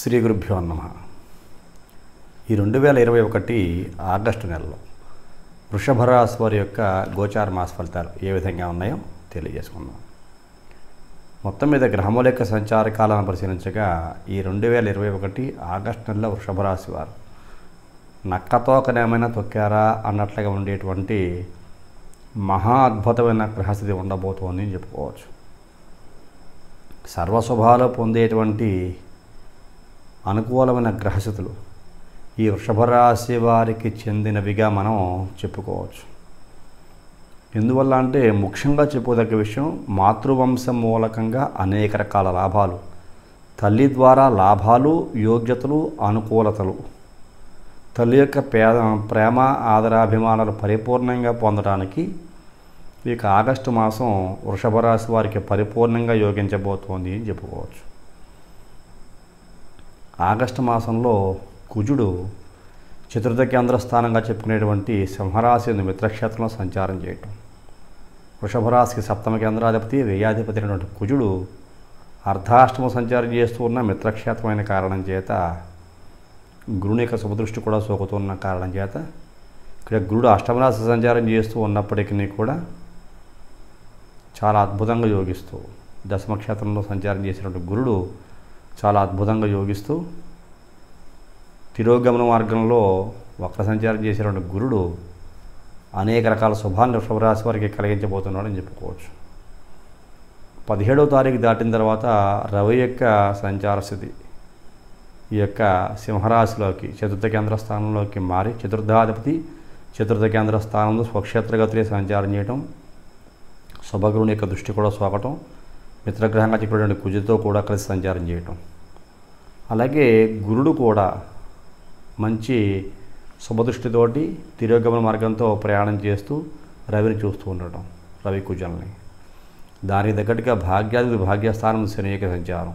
శ్రీ గురుభ్యో నమ. ఈ రెండు వేల ఇరవై ఒకటి ఆగస్టు నెలలో వృషభ రాశి వారి యొక్క గోచార మాస ఫలితాలు ఏ విధంగా ఉన్నాయో తెలియజేసుకుందాం. మొత్తం మీద గ్రహముల యొక్క సంచార కాలాన్ని పరిశీలించగా ఈ రెండు వేల ఇరవై ఒకటి ఆగస్టు నెలలో వృషభ రాశి వారు నక్కతోకనేమైనా తొక్కారా అన్నట్లుగా ఉండేటువంటి మహా అద్భుతమైన గ్రహస్థితి ఉండబోతోంది అని చెప్పుకోవచ్చు. సర్వశుభాలు పొందేటువంటి అనుకూలమైన గ్రహస్థితులు. ఈ వృషభ రాశి వారికి చెందినవిగా మనం చెప్పుకోవచ్చు. ఎందువల్ల అంటే ముఖ్యంగా చెప్పుకోదగ్గ విషయం మాతృవంశం మూలకంగా అనేక రకాల లాభాలు. తల్లి ద్వారా లాభాలు యోగ్యతలు అనుకూలతలు. తల్లి యొక్క పేద ప్రేమ ఆదరాభిమానాలు పరిపూర్ణంగా పొందడానికి ఈ ఆగస్టు మాసం వృషభ రాశి వారికి పరిపూర్ణంగా యోగించబోతోంది అని చెప్పుకోవచ్చు. ఆగస్టు మాసంలో కుజుడు చతుర్థ కేంద్ర స్థానంగా చెప్పుకునేటువంటి సింహరాశి మిత్రక్షేత్రంలో సంచారం చేయటం. వృషభ రాశికి సప్తమ కేంద్రాధిపతి వ్యయాధిపతి అయినటువంటి కుజుడు అర్ధాష్టమ సంచారం చేస్తూ ఉన్న మిత్రక్షేత్రమైన కారణం చేత గురుని యొక్క శుభదృష్టి కూడా సోకుతున్న కారణం చేత ఇక్కడ గురుడు అష్టమరాశి సంచారం చేస్తూ ఉన్నప్పటికీ కూడా చాలా అద్భుతంగా యోగిస్తూ దశమక్షేత్రంలో సంచారం చేసినటువంటి గురుడు చాలా అద్భుతంగా యోగిస్తూ తిరోగమన మార్గంలో వక్ర సంచారం చేసినటువంటి గురుడు అనేక రకాల శుభాన్ని వృషభరాశి వారికి కలిగించబోతున్నాడని చెప్పుకోవచ్చు. పదిహేడవ తారీఖు దాటిన తర్వాత రవి యొక్క సంచార స్థితి ఈ యొక్క సింహరాశిలోకి చతుర్థ కేంద్ర స్థానంలోకి మారి చతుర్థాధిపతి చతుర్థ కేంద్ర స్థానంలో స్వక్షేత్రగతిలో సంచారం చేయటం శుభగురుని యొక్క దృష్టి కూడా సోకటం మిత్రగ్రహంగా చెప్పినటువంటి కుజుతో కూడా కలిసి సంచారం చేయటం. అలాగే గురుడు కూడా మంచి శుభదృష్టితోటి తిరోగమన మార్గంతో ప్రయాణం చేస్తూ రవిని చూస్తూ ఉండటం రవి కుజల్ని. దానికి తగ్గట్టుగా భాగ్యాది భాగ్యస్థానం శని యొక్క సంచారం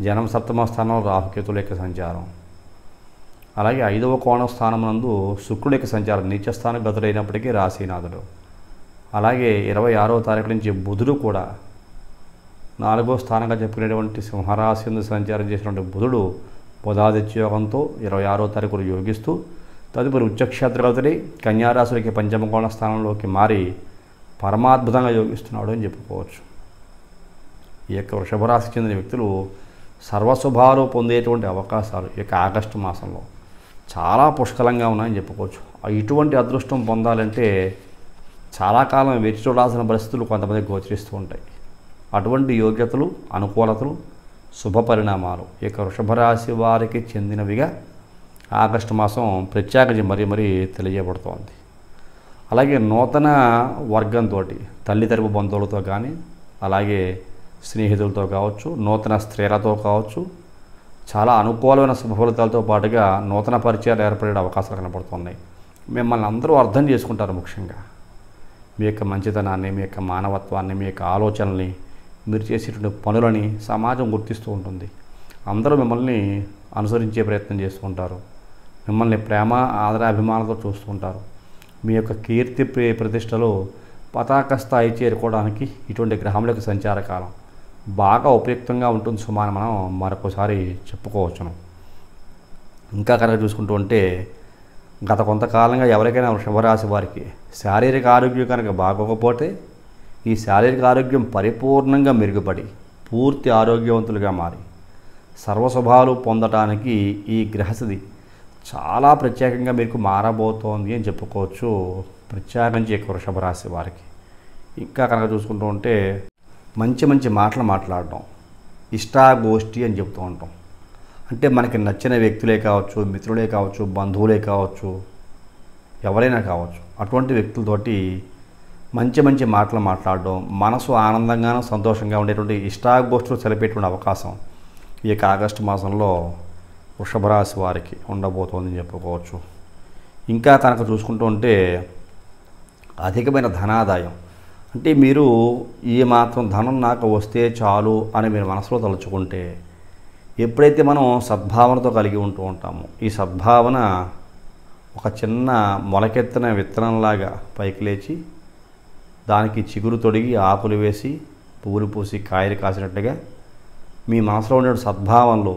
జనం సప్తమ స్థానం రాహుకేతుల యొక్క సంచారం అలాగే ఐదవ కోణ స్థానం నందు శుక్రుడి యొక్క సంచారం నీచస్థానం గతుడైనప్పటికీ రాశీనాథుడు. అలాగే ఇరవై ఆరవ తారీఖు నుంచి బుధుడు కూడా నాలుగో స్థానంగా చెప్పుకునేటువంటి సింహరాశి యందు సంచారం చేసినటువంటి బుధుడు బుధాదిత్యయోగంతో ఇరవై ఆరో తారీఖు యోగిస్తూ తదుపరి ఉచ్చక్షేత్రగతుడి కన్యారాశులకి పంచమకోణ స్థానంలోకి మారి పరమాద్భుతంగా యోగిస్తున్నాడు అని చెప్పుకోవచ్చు. ఈ యొక్క వృషభ రాశికి చెందిన వ్యక్తులు సర్వశుభాలు పొందేటువంటి అవకాశాలు. ఈ యొక్క ఆగస్టు మాసంలో చాలా పుష్కలంగా ఉన్నాయని చెప్పుకోవచ్చు. ఇటువంటి అదృష్టం పొందాలంటే చాలా కాలం వేచి చూడాల్సిన పరిస్థితులు కొంతమంది గోచరిస్తూ ఉంటాయి. అటువంటి యోగ్యతలు అనుకూలతలు శుభ పరిణామాలు. ఈ యొక్క వారికి చెందినవిగా ఆగస్టు మాసం ప్రత్యేకత మరీ మరీ తెలియబడుతోంది అలాగే నూతన వర్గంతో తల్లి తరపు బంధువులతో కానీ అలాగే స్నేహితులతో కావచ్చు నూతన స్త్రీలతో కావచ్చు చాలా అనుకూలమైన శుభ ఫలితాలతో పాటుగా నూతన పరిచయాలు ఏర్పడే అవకాశాలు కనపడుతున్నాయి మిమ్మల్ని అందరూ అర్థం చేసుకుంటారు ముఖ్యంగా. మీ యొక్క మంచితనాన్ని మీ యొక్క మానవత్వాన్ని మీ యొక్క ఆలోచనల్ని మీరు చేసేటువంటి పనులని సమాజం గుర్తిస్తూ ఉంటుంది. అందరూ మిమ్మల్ని అనుసరించే ప్రయత్నం చేస్తూ ఉంటారు. మిమ్మల్ని ప్రేమ ఆదరాభిమానాలతో చూస్తూ ఉంటారు. మీ యొక్క కీర్తి ప్రతిష్టలో పతాక స్థాయి చేరుకోవడానికి ఇటువంటి గ్రహముల యొక్క సంచార కాలం. బాగా ఉపయుక్తంగా ఉంటుంది సుమారు మనం మరొకసారి చెప్పుకోవచ్చును. ఇంకా కనుక చూసుకుంటూ ఉంటే గత కొంతకాలంగా ఎవరికైనా వృషభరాశి వారికి శారీరక ఆరోగ్యం కనుక బాగోకపోతే ఈ శారీరక ఆరోగ్యం పరిపూర్ణంగా మెరుగుపడి పూర్తి ఆరోగ్యవంతులుగా మారి. సర్వశుభాలు పొందటానికి ఈ గ్రహస్థితి చాలా ప్రత్యేకంగా మీకు మారబోతోంది అని చెప్పుకోవచ్చు ప్రత్యేకించి ఎక్కువ వృషభ రాశి వారికి. ఇంకా కనుక చూసుకుంటూ ఉంటే మంచి మంచి మాటలు మాట్లాడడం ఇష్టాగోష్ఠి అని చెప్తూ ఉంటాం అంటే మనకి నచ్చిన వ్యక్తులే కావచ్చు మిత్రులే కావచ్చు బంధువులే కావచ్చు ఎవరైనా కావచ్చు అటువంటి వ్యక్తులతోటి మంచి మంచి మాటలు మాట్లాడడం మనసు ఆనందంగానూ సంతోషంగా ఉండేటువంటి ఇష్టాగోష్ఠులు సెలపేటువంటి అవకాశం ఈ యొక్క ఆగస్టు మాసంలో వృషభరాశి వారికి ఉండబోతోందని చెప్పుకోవచ్చు. ఇంకా కనుక చూసుకుంటూ ఉంటే అధికమైన ధనాదాయం. అంటే మీరు ఈ మాత్రం ధనం నాకు వస్తే చాలు అని మీరు మనసులో తలుచుకుంటే ఎప్పుడైతే మనం సద్భావనతో కలిగి ఉంటూ ఉంటామో ఈ సద్భావన ఒక చిన్న మొలకెత్తిన విత్తనంలాగా పైకి లేచి దానికి చిగురు తొడిగి ఆకులు వేసి పువ్వులు పూసి కాయలు కాసినట్టుగా మీ మనసులో ఉండే సద్భావనలు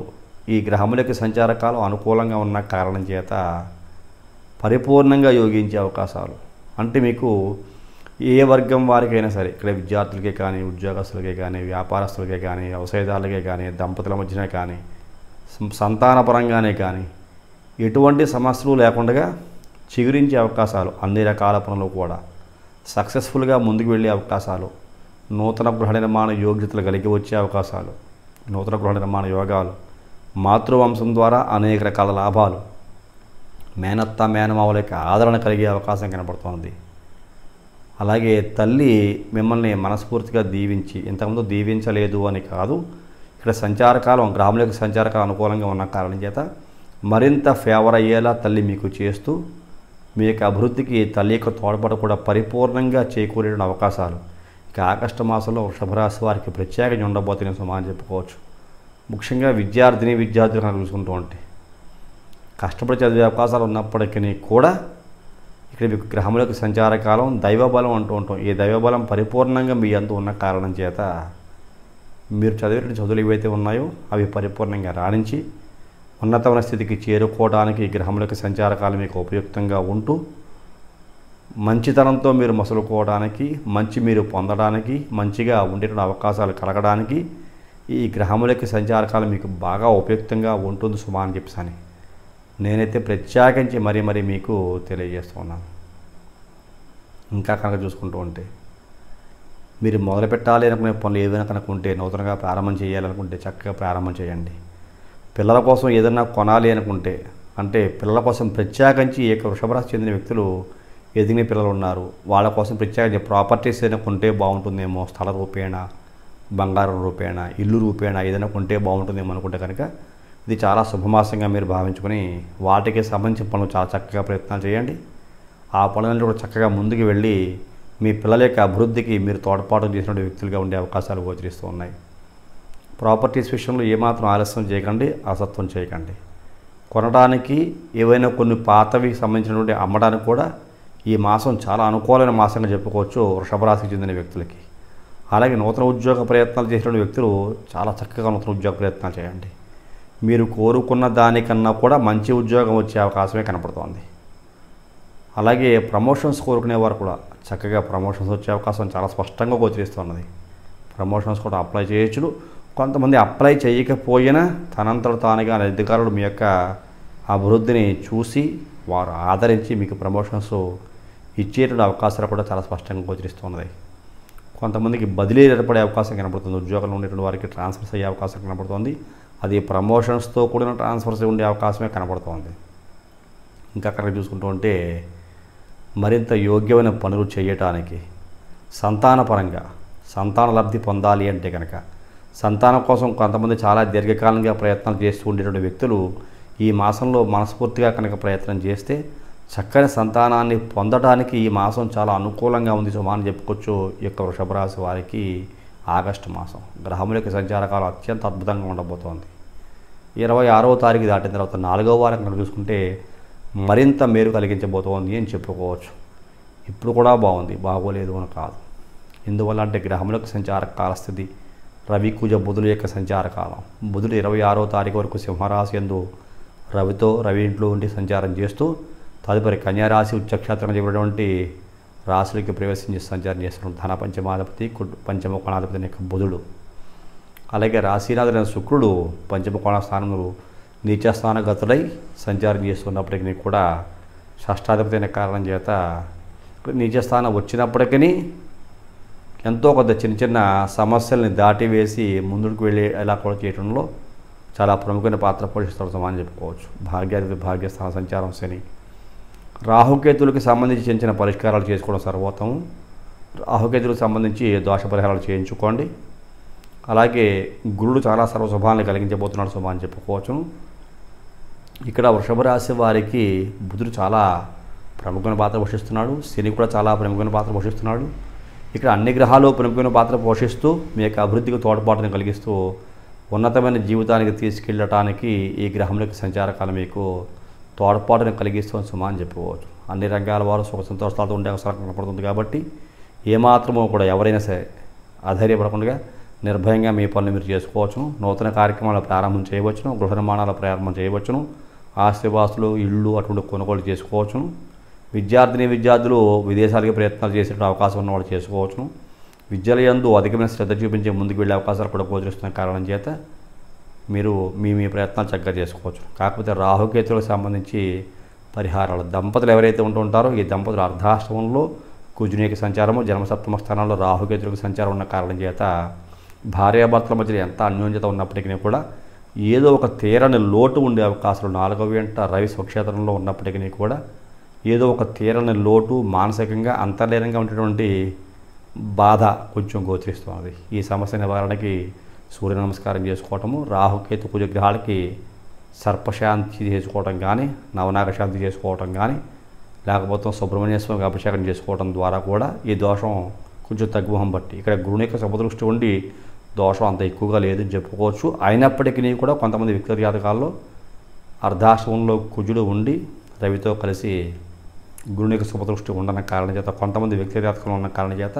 ఈ గ్రహములకి సంచార కాలం అనుకూలంగా ఉన్న కారణం చేత పరిపూర్ణంగా యోగించే అవకాశాలు. అంటే మీకు ఏ వర్గం వారికైనా సరే ఇక్కడ విద్యార్థులకే కానీ ఉద్యోగస్తులకే కానీ వ్యాపారస్తులకే కానీ వ్యవసాయదారులకే కానీ దంపతుల మధ్యన కానీ సంతానపరంగానే కానీ ఎటువంటి సమస్యలు లేకుండా చిగురించే అవకాశాలు అన్ని రకాల పనులు కూడా సక్సెస్ఫుల్గా ముందుకు వెళ్ళే అవకాశాలు నూతన గృహ నిర్మాణ యోగ్యతలు కలిగి వచ్చే అవకాశాలు నూతన గృహ నిర్మాణ యోగాలు మాతృవంశం ద్వారా అనేక రకాల లాభాలు మేనత్త మేనమావుల యొక్క ఆదరణ కలిగే అవకాశం కనబడుతోంది. అలాగే తల్లి మిమ్మల్ని మనస్ఫూర్తిగా దీవించి ఇంతకుముందు దీవించలేదు అని కాదు ఇక్కడ సంచారకాలం గ్రామంలోకి సంచారకాలం అనుకూలంగా ఉన్న కారణం చేత మరింత ఫేవర్ అయ్యేలా తల్లి మీకు చేస్తూ మీ యొక్క అభివృద్ధికి తల్లి యొక్క తోడ్పాటు కూడా పరిపూర్ణంగా చేకూరే అవకాశాలు. ఇక ఆగస్టు మాసంలో వృషభరాశి వారికి ప్రత్యేకంగా ఉండబోతున్న సమానం చెప్పుకోవచ్చు. ముఖ్యంగా విద్యార్థిని విద్యార్థులు కనిపించుకుంటూ ఉంటే కష్టపడి చదివే అవకాశాలు ఉన్నప్పటికీ కూడా ఇక్కడ మీకు గ్రహములకు సంచార కాలం దైవబలం అంటూ ఉంటాం. ఈ దైవబలం పరిపూర్ణంగా మీ అందు ఉన్న కారణం చేత మీరు చదివేటువంటి చదువులు ఏవైతే ఉన్నాయో అవి పరిపూర్ణంగా రాణించి ఉన్నతమైన స్థితికి చేరుకోవడానికి ఈ గ్రహములకు సంచారకాలం మీకు ఉపయుక్తంగా ఉంటూ మంచితనంతో మీరు మసులుకోవడానికి మంచి మీరు పొందడానికి మంచిగా ఉండేటువంటి అవకాశాలు కలగడానికి ఈ గ్రహములకి సంచారకాలం మీకు బాగా ఉపయుక్తంగా ఉంటుంది సుమా అని చెప్పేసి నేనైతే ప్రత్యేకించి మరీ మరీ మీకు తెలియజేస్తున్నాను ఇంకా కనుక చూసుకుంటూ ఉంటే మీరు మొదలుపెట్టాలి అనుకునే పనులు ఏదైనా కనుక ఉంటే నూతనంగా ప్రారంభం చేయాలనుకుంటే చక్కగా ప్రారంభం చేయండి. పిల్లల కోసం ఏదైనా కొనాలి అనుకుంటే అంటే పిల్లల కోసం ప్రత్యేకించి ఈ యొక్క వృషభరాశి చెందిన వ్యక్తులు ఎదిగిన పిల్లలు ఉన్నారు వాళ్ళ కోసం ప్రత్యేకించి ప్రాపర్టీస్ ఏదైనా కొంటే బాగుంటుందేమో స్థల రూపేణ బంగారం రూపేణ ఇల్లు రూపేణ ఏదైనా కొంటే బాగుంటుందేమో అనుకుంటే కనుక ఇది చాలా శుభమాసంగా మీరు భావించుకొని వాటికి సంబంధించిన పనులు చాలా చక్కగా ప్రయత్నాలు చేయండి. ఆ పనులను కూడా చక్కగా ముందుకు వెళ్ళి మీ పిల్లల యొక్క అభివృద్ధికి మీరు తోడ్పాటు చేసిన వ్యక్తులుగా ఉండే అవకాశాలు గోచరిస్తూ ఉన్నాయి. ప్రాపర్టీస్ విషయంలో ఏమాత్రం ఆలస్యం చేయకండి అసత్వం చేయకండి. కొనడానికి ఏవైనా కొన్ని పాతవి సంబంధించినటువంటి అమ్మడానికి కూడా ఈ మాసం చాలా అనుకూలమైన మాసంగా చెప్పుకోవచ్చు వృషభరాశికి చెందిన వ్యక్తులకి. అలాగే నూతన ఉద్యోగ ప్రయత్నాలు చేసిన వ్యక్తులు చాలా చక్కగా నూతన ఉద్యోగ ప్రయత్నాలు చేయండి. మీరు కోరుకున్న దానికన్నా కూడా మంచి ఉద్యోగం వచ్చే అవకాశమే కనపడుతోంది. అలాగే ప్రమోషన్స్ కోరుకునే వారు కూడా చక్కగా ప్రమోషన్స్ వచ్చే అవకాశం చాలా స్పష్టంగా గోచరిస్తున్నది ప్రమోషన్స్ కూడా అప్లై చేయొచ్చు కొంతమంది అప్లై చేయకపోయినా తనంతట తానుగా అధికారులు మీ యొక్క అభివృద్ధిని చూసి వారు ఆదరించి మీకు ప్రమోషన్స్ ఇచ్చేటువంటి అవకాశాలు కూడా చాలా స్పష్టంగా గోచరిస్తున్నది. కొంతమందికి బదిలీ ఏర్పడే అవకాశం కనబడుతుంది. ఉద్యోగంలో ఉండేటువంటి వారికి ట్రాన్స్ఫర్స్ అయ్యే అవకాశం కనబడుతుంది. అది ప్రమోషన్స్తో కూడిన ట్రాన్స్ఫర్స్ ఉండే అవకాశమే కనబడుతోంది. ఇంకా అక్కడ చూసుకుంటూ ఉంటే మరింత యోగ్యమైన పనులు చేయటానికి సంతానపరంగా సంతాన లబ్ధి పొందాలి అంటే కనుక సంతానం కోసం కొంతమంది చాలా దీర్ఘకాలంగా ప్రయత్నాలు చేస్తూ ఉండేటువంటి వ్యక్తులు ఈ మాసంలో మనస్ఫూర్తిగా కనుక ప్రయత్నం చేస్తే చక్కని సంతానాన్ని పొందడానికి ఈ మాసం చాలా అనుకూలంగా ఉంది సుమా అని చెప్పుకోవచ్చు ఈ యొక్క వృషభ రాశి వారికి ఆగస్టు మాసం. గ్రహముల యొక్క సంచారకాలం అత్యంత అద్భుతంగా ఉండబోతోంది. ఇరవై ఆరవ తారీఖు దాటిన తర్వాత నాలుగవ వారం కనుక చూసుకుంటే మరింత మేలు కలిగించబోతోంది అని చెప్పుకోవచ్చు. ఇప్పుడు కూడా బాగుంది బాగోలేదు అని కాదు. ఎందువల్ల అంటే గ్రహములకు సంచార కాలస్థితి రవి కుజ బుధుల యొక్క సంచార కాలం. బుధుడు ఇరవై ఆరో తారీఖు వరకు సింహరాశి ఎందు రవితో రవి ఇంట్లో ఉండి సంచారం చేస్తూ తదుపరి కన్యారాశి ఉచ్చక్షేత్రం చెప్పినటువంటి రాశులకి ప్రవేశించి సంచారం చేస్తున్న ధన పంచమాధిపతి కు- పంచమ కోణాధిపతి యొక్క బుధుడు. అలాగే రాశీనాథుడైన శుక్రుడు పంచమ కోణ స్థానంలో నీచస్థాన గతులై సంచారం చేస్తున్నప్పటికీ కూడా షష్టాధిపతి అయిన కారణం చేత నీచస్థానం వచ్చినప్పటికీ ఎంతో కొంత చిన్న చిన్న సమస్యల్ని దాటివేసి ముందుకు వెళ్ళి ఎలా కూడా చేయడంలో చాలా ప్రముఖమైన పాత్ర పోషిస్తాడు సమానం చెప్పుకోవచ్చు. భాగ్యాది భాగ్యస్థాన సంచారం శని. రాహుకేతులకి సంబంధించి చిన్న చిన్న పరిష్కారాలు చేసుకోవడం సర్వోత్తము. రాహుకేతులకు సంబంధించి దోష పరిహారాలు చేయించుకోండి. అలాగే గురుడు చాలా సర్వశుభాన్ని కలిగించబోతున్నాడు శుభ అని చెప్పుకోవచ్చు. ఇక్కడ వృషభ రాశి వారికి బుధుడు చాలా ప్రముఖమైన పాత్ర పోషిస్తున్నాడు. శని కూడా చాలా ప్రముఖమైన పాత్ర పోషిస్తున్నాడు. ఇక్కడ అన్ని గ్రహాలు ప్రముఖమైన పాత్ర పోషిస్తూ మీ యొక్క అభివృద్ధికి తోడ్పాటును కలిగిస్తూ ఉన్నతమైన జీవితానికి తీసుకెళ్ళటానికి ఈ గ్రహములకి సంచారకాలం మీకు తోడ్పాటును కలిగిస్తూ సుమా అని చెప్పుకోవచ్చు. అన్ని రంగాల వారు సుఖ సంతోషాలతో ఉండే అవసరం కనపడుతుంది కాబట్టి ఏమాత్రమో కూడా ఎవరైనా సరే అధైర్యపడకుండా నిర్భయంగా మీ పనులు మీరు చేసుకోవచ్చును. నూతన కార్యక్రమాలు ప్రారంభం చేయవచ్చును. గృహ నిర్మాణాల ప్రారంభం చేయవచ్చును. ఆస్తివాసులు ఇళ్ళు అటువంటి కొనుగోలు చేసుకోవచ్చును. విద్యార్థిని విద్యార్థులు విదేశాలకి ప్రయత్నాలు చేసే అవకాశం ఉన్నవాళ్ళు చేసుకోవచ్చును. విద్యలయందు అధికమైన శ్రద్ధ చూపించే ముందుకు వెళ్ళే అవకాశాలు కూడా గోచరిస్తున్న కారణం చేత మీరు మీ మీ ప్రయత్నాలు చక్కగా చేసుకోవచ్చు. కాకపోతే రాహుకేతులకు సంబంధించి పరిహారాలు. దంపతులు ఎవరైతే ఉంటూ ఉంటారో ఈ దంపతులు అర్ధాష్టమంలో కుజుని యొక్క సంచారము జన్మసప్తమ స్థానంలో రాహుకేతులకు సంచారం ఉన్న కారణం చేత భార్యాభర్తల మధ్య ఎంత అన్యోన్యత ఉన్నప్పటికీ కూడా ఏదో ఒక తీరని లోటు ఉండే అవకాశాలు నాలుగవ వెంట రవి స్వక్షేత్రంలో ఉన్నప్పటికీ కూడా ఏదో ఒక తీరని లోటు మానసికంగా అంతర్లీనంగా ఉండేటువంటి బాధ కొంచెం గోచరిస్తున్నది ఈ సమస్య నివారణకి సూర్య నమస్కారం చేసుకోవటము రాహుకేతు కుజ గ్రహాలకి సర్పశాంతి చేసుకోవటం కానీ నవనాగ శాంతి చేసుకోవటం కానీ లేకపోతే సుబ్రహ్మణ్య స్వామికి అభిషేకం చేసుకోవడం ద్వారా కూడా ఈ దోషం కొంచెం తగ్గుహం బట్టి ఇక్కడ గురుని యొక్క శుభదృష్టి ఉండి దోషం అంత ఎక్కువగా లేదని చెప్పుకోవచ్చు. అయినప్పటికీ కూడా కొంతమంది వ్యక్తిగత జాతకాల్లో అర్ధాశ్రమంలో కుజుడు ఉండి రవితో కలిసి గురుని యొక్క శుభదృష్టి ఉండన కారణం చేత కొంతమంది వ్యక్తిగత ఉన్న కారణం చేత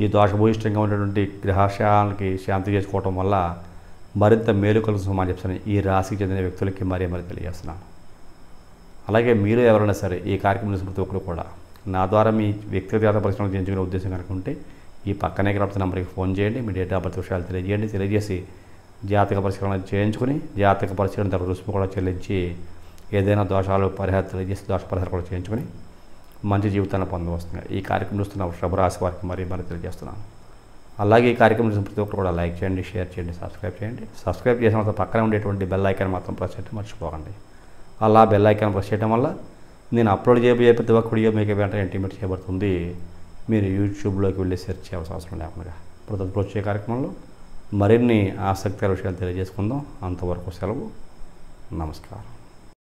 ఈ దోషభూయిష్టంగా ఉన్నటువంటి గ్రహశాలకి శాంతి చేసుకోవటం వల్ల మరింత మేలు కలుగుతుందని చెప్తాను ఈ రాశికి చెందిన వ్యక్తులకి మరీ మరి తెలియజేస్తున్నాను. అలాగే మీరు ఎవరైనా సరే ఈ కార్యక్రమం ప్రతి ఒక్కరు కూడా నా ద్వారా మీ వ్యక్తిగత జాతక పరిశ్రమలు చేయించుకునే ఉద్దేశం కనుక ఉంటే ఈ పక్కనే కనపడుతున్న నెంబర్కి ఫోన్ చేయండి మీ డేట్ ఆఫ్ బర్త్ విషయాలు తెలియజేయండి తెలియజేసి జాతక పరిశీలన చేయించుకుని జాతక పరిశీలన తర్వాత రుసుము కూడా చెల్లించి ఏదైనా దోషాలు పరిహారం తెలియజేసి దోష పరిహారం కూడా చేయించుకుని మంచి జీవితాన్ని పొందవస్తుంది ఈ కార్యక్రమం చూస్తున్న శుభరాశి వారికి మరీ మరీ తెలియజేస్తున్నాను. అలాగే ఈ కార్యక్రమం చూసిన ప్రతి ఒక్కరు కూడా లైక్ చేయండి షేర్ చేయండి సబ్స్క్రైబ్ చేయండి. సబ్స్క్రైబ్ చేసిన తర్వాత పక్కన ఉండేటువంటి బెల్ ఐకాన్ మాత్రం ప్రెస్ చేయడం మర్చిపోకండి. అలా బెల్ ఐకాన్ ప్రెస్ చేయడం వల్ల నేను అప్లోడ్ చేయబోయే ప్రతి ఒక్క వీడియో మీకు వెంటనే ఇంటిమేట్ చేయబడుతుంది. మీరు యూట్యూబ్లోకి వెళ్ళి సెర్చ్ చేయాల్సిన అవసరం లేకుండా. ప్రతి వచ్చే కార్యక్రమంలో మరిన్ని ఆసక్తికర విషయాలు తెలియజేసుకుందాం. అంతవరకు సెలవు. నమస్కారం.